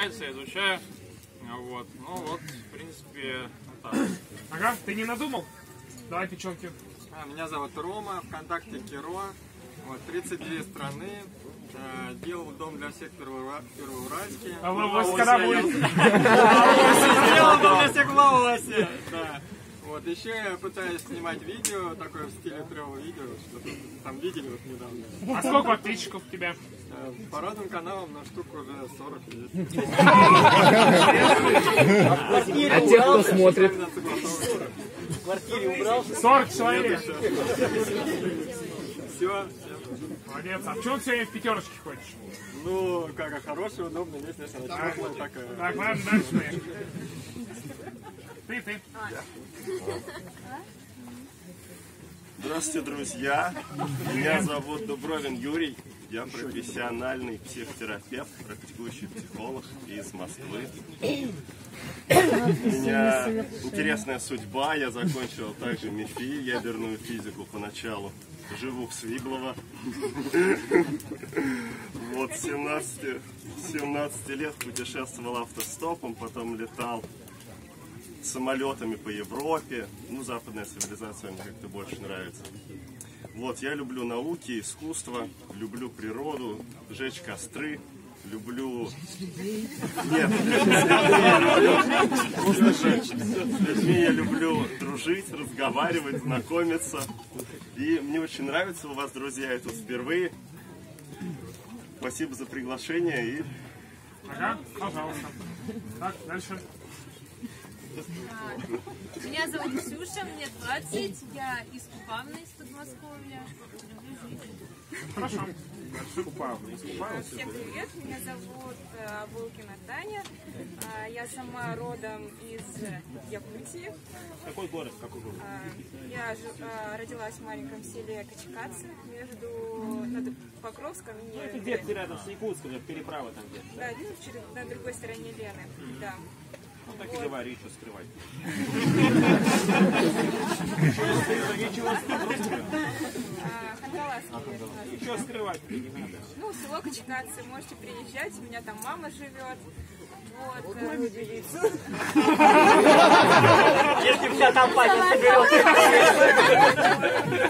нравится, я изучаю. Вот, ну вот, в принципе, вот так. Ага, ты не надумал? Давай печенки. А, Меня зовут Рома, ВКонтакте Киро. Вот, 32 страны. Э, Делал дом для всех Первоура- Первоуральске. А вы- когда будете? Сделал дом для всех в Лаосе. Вот, еще я пытаюсь снимать видео, такое в стиле тревел видео, что там видели вот недавно. А сколько подписчиков у тебя? Э, По разным каналам на штуку уже 40 есть. А те, кто смотрит? В квартире убрался? 40 человек. Все. Молодец. А почему ты сегодня в пятерочке ходишь? Ну, как, а хорошая, удобная вещь, если она Так, теплая такая. так, ладно, дальше поехали. Ты, ты. Здравствуйте, друзья. Меня зовут Дубровин Юрий. Я профессиональный психотерапевт, практикующий психолог из Москвы. У меня интересная судьба. Я закончил также МИФИ, ядерную физику поначалу. Живу в Свиблово. Вот с 17, 17 лет путешествовал автостопом, потом летал самолетами по Европе. Ну, западная цивилизация мне как-то больше нравится. Вот, я люблю науки, искусство, люблю природу, жечь костры, люблю... Нет, с людьми я люблю дружить, разговаривать, знакомиться. И мне очень нравится у вас, друзья, я тут впервые. Спасибо за приглашение и Ага, пожалуйста. Так, дальше. Меня зовут Ксюша, мне 20, я из Купавны, из Подмосковья. Люблю жизнь. Хорошо. Всем привет, меня зовут э, Булкина Таня. А, Я сама родом из Якутии. Какой город? Какой город? А, Я а, родилась в маленьком селе Качкацы между над Покровском и Ну, это где-то рядом с Якутском, переправа там где-то. Да, ну, через- на другой стороне Лены. Да. Ну, так и говори, что скрывать. Ничего скрывать. Ничего скрывать не надо. Ну, село Качкацы, можете приезжать, у меня там мама живет. Вот. э, Если у тебя там папа На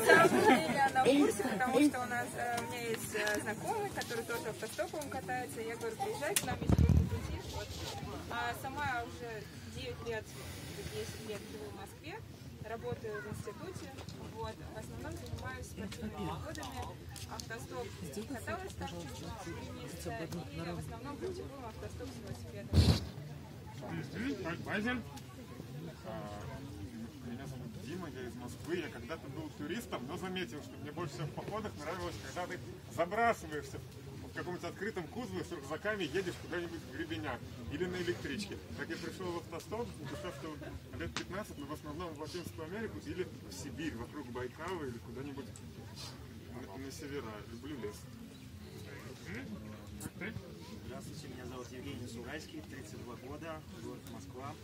самом деле она в курсе, потому что у нас э, у меня есть э, знакомый, который тоже автостопом катается. Я говорю, приезжай к нам, если вы пути. Вот. А сама уже 9 лет, 10 лет живу в Москве, работаю в институте. Вот. В основном занимаюсь спортивными походами. Автостоп каталась там три месяца, и в основном практикую автостоп с велосипедом. Базель. Меня зовут Дима, я из Москвы. Я когда-то был туристом, но заметил, что мне больше всего в походах нравилось, когда ты забрасываешься в каком-нибудь открытом кузове с рюкзаками едешь куда-нибудь в гребенях или на электричке. Так я пришел в автостоп, путешествовал лет 15, но в основном в Латинскую Америку или в Сибирь, вокруг Байкала или куда-нибудь на, на севера. Люблю лес. Здравствуйте, меня зовут Евгений Сурайский, 32 года, город Москва.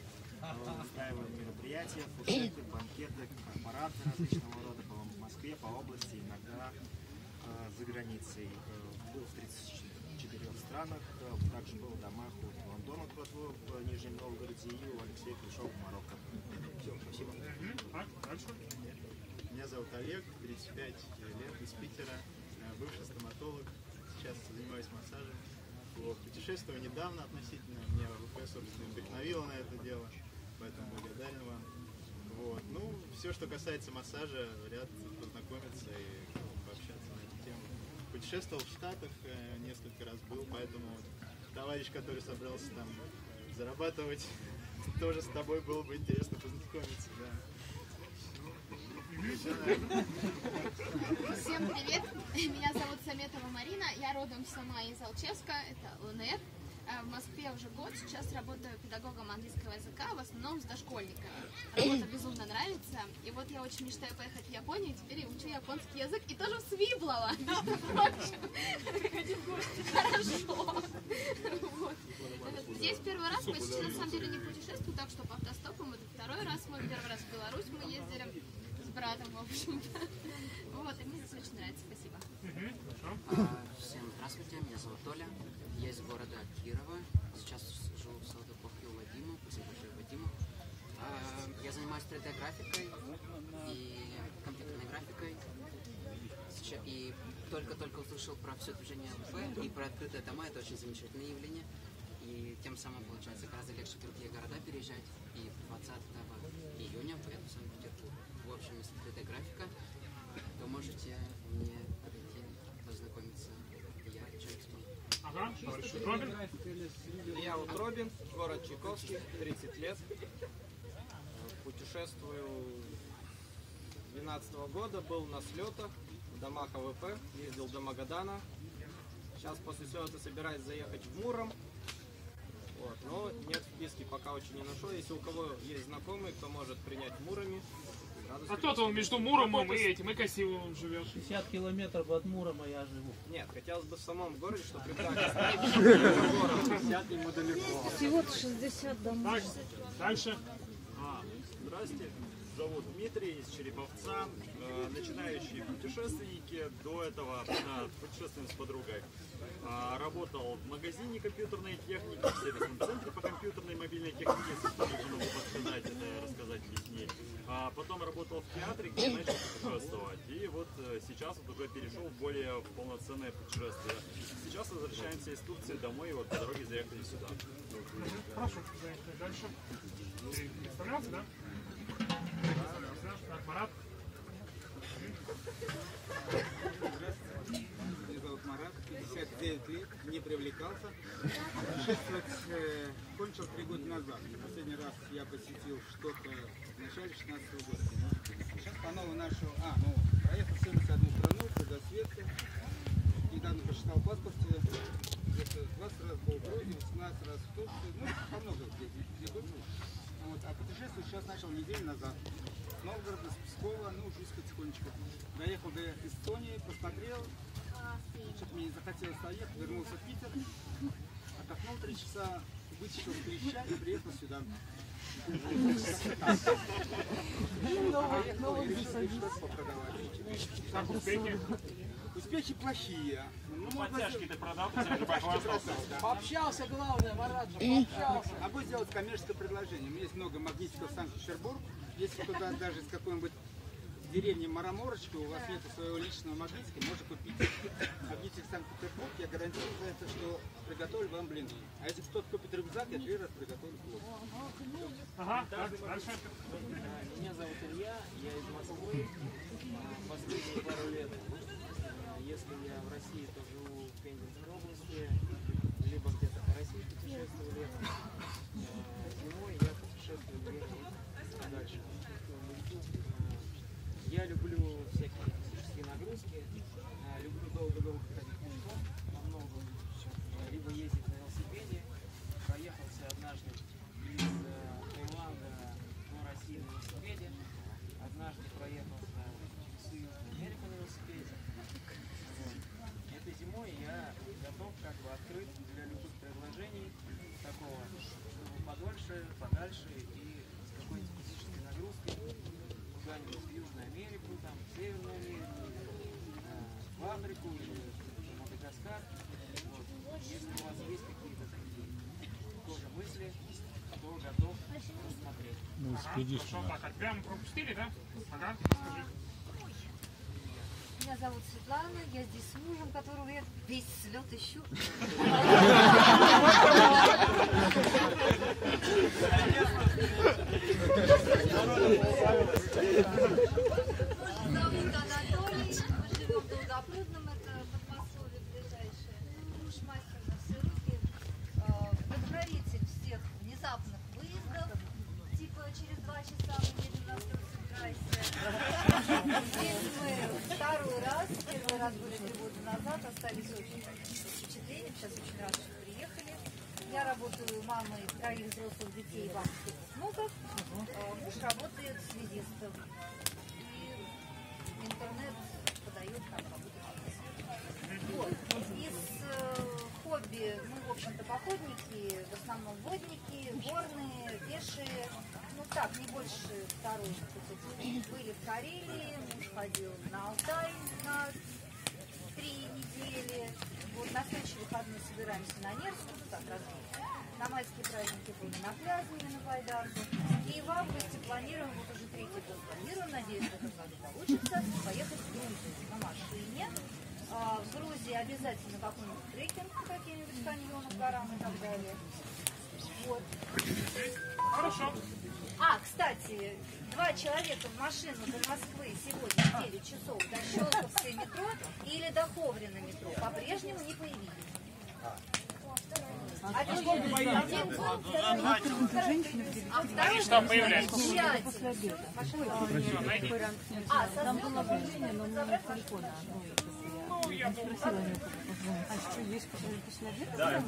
Э, Устраиваем мероприятия, фуршеты, банкеты, корпораты различного рода по Москве, по области, иногда э, за границей. Э, Был в 34 странах, э, также был в домах у Лондона Кватло в Нижнем Новгороде и у Алексея пришел в Марокко. Все, спасибо. Так, дальше. Меня зовут Олег, 35 лет, из Питера, э, бывший стоматолог, сейчас занимаюсь массажем. Вот, путешествую недавно относительно, меня ВП, собственно, вдохновило на это дело, поэтому благодарен вам. Вот. Ну, все, что касается массажа, ряд познакомиться и Путешествовал в Штатах, э, несколько раз был, поэтому товарищ, который собрался там зарабатывать, тоже с тобой было бы интересно познакомиться, да. Всем привет! Меня зовут Саметова Марина, я родом сама из Алчевска, это ЛНР. А В Москве уже год, сейчас работаю педагогом английского языка, в основном с дошкольниками. Работа безумно нравится, и вот я очень мечтаю поехать в Японию, теперь я учу японский язык, и тоже в прочим. Приходи в гости. Хорошо. Здесь первый раз, почти на самом деле не путешествую, так что по автостопам это второй раз, мой первый раз в Беларусь мы ездили с братом, в общем-то. Вот, и мне здесь очень нравится, спасибо. Всем здравствуйте, меня зовут Толя. Я из города Кирова. Сейчас живу в Салтыковке у Вадима. Спасибо Вадиму. А, я занимаюсь 3D-графикой и компьютерной графикой. И только-только услышал про все движение ЛП и про открытые дома. Это очень замечательное явление. И тем самым получается гораздо легче в другие города переезжать. И 20 июня поеду в Санкт-Петербург. В общем, если 3D графика, то можете мне товарищ Робин. Я вот Робин, город Чайковский, 30 лет. Путешествую с 12 года, был на слетах, в домах АВП, ездил до Магадана. Сейчас после слета собираюсь заехать в Муром. Вот, но нет в списке, пока очень не нашел. Если у кого есть знакомый, кто может принять радостью А тот он между Муромом и этим, и Красивым живет. 60 километров от Мурома я живу. Нет, хотелось бы в самом городе, чтобы. Сядь ему далеко. Всего-то 60 домов. Дальше. А, Здрасте, зовут Дмитрий из Череповца. Э, начинающие путешественники. До этого э, путешествуем с подругой. А, работал в магазине компьютерной техники, в сервисном центре по компьютерной и мобильной технике, если могу подсказать, это рассказать объяснить. А потом работал в театре, где начал путешествовать. И вот э, сейчас вот уже перешел в более полноценное путешествие. Сейчас возвращаемся из Турции домой, и вот по дороге заехали сюда. Хорошо, дальше. Ты представлялся, да? Марат. Меня зовут Марат, 59 лет, не привлекался. Э, кончил три года назад. Последний раз я посетил что-то в начале 16 года. Сейчас по новой нашел, а, ну, проехал в 71 страну, кругосветку. Недавно посчитал паспорте, где-то 20 раз был в Грузии, 18 раз в Турции, ну, по много где, где был. Вот, а путешествовать сейчас начал неделю назад. С Новгорода, с Пскова, ну, учусь потихонечку. Доехал до Эстонии, посмотрел, что-то мне не захотелось поехать, вернулся в Питер, отдохнул три часа, вычислил клеща и приехал сюда. Поехал и решил что-то попродавать. Успехи? Плохие. Ну, Подтяжки ты продал, Подтяжки похвастался. Пообщался, главное, Марат же, пообщался. Могу сделать коммерческое предложение. У меня есть много магнитиков в Санкт-Петербург. Если туда даже из какой-нибудь деревни Мараморочка, у вас нет своего личного магнитика, можно купить магнитик Санкт-Петербург. Я гарантирую за это, что приготовлю вам блины. А если кто-то купит рюкзак, я три раза приготовлю плов. Ага, дальше. Меня зовут Илья, я из Москвы. А, Последние пару лет, а, если я в России, то живу в Пензенской области, либо где-то по России путешествую летом. А, Зимой я путешествую дальше. в лесу. А, Я люблю всякие физические нагрузки, а, люблю долго-долго ходить пешком по много, а, либо ездить на велосипеде. Проехался однажды из э, Таиланда до России на велосипеде. Однажды проехался через Южную Америку на велосипеде. Вот. Этой зимой я готов как бы открыть для любых предложений такого, чтобы подольше, подальше и с какой-то физической нагрузкой куда-нибудь в Южную Америку, там, в Северную Америку, э, в Африку или в Мадагаскар. Вот. Если у вас есть какие-то такие тоже мысли, то готов рассмотреть. Ну, Хорошо, так, а прям пропустили, да? Ага, расскажи. Меня зовут Светлана, я здесь с мужем, которого я весь слет ищу. Зовут Анатолий, мы живем в Долгопрудном, это Подмосковье ближайшее. Муж мастер на все руки, э, вдохновитель всех внезапных выездов, типа через два часа мы едем на Стройсайсе. Здесь мы второй раз, первый раз были три года назад, остались очень большие впечатления, сейчас очень рады, что приехали. Работаю мамой троих взрослых детей банковских услугах, Э, муж работает связистом. И интернет подает как работу Вот. Из э, хобби мы, в общем-то, походники, в основном водники, горные, пешие. Ну так, не больше второй. Были в Карелии, муж ходил на Алтай на три недели. Вот на следующий выходной собираемся на Нерску, ну так, разве. На майские праздники были на пляже, на Байдарку. И в августе планируем, вот уже третий год планируем, надеюсь, в этом году получится, поехать в Грузию на машине. А, В Грузии обязательно какой-нибудь трекинг по каким-нибудь каньонам, горам и так далее. Вот. Хорошо. А, кстати, два человека в машину до Москвы сегодня в 9 часов до Щелковской метро или до Ховрина метро по-прежнему не появились. Один год, один год, второй год, а второй Они что, номер телефона. Ну, я есть после? Да,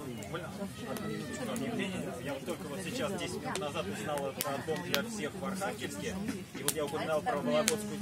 я вот только вот сейчас, 10 минут назад узнал про дом для всех в Архангельске. И вот я упоминал про Вологодскую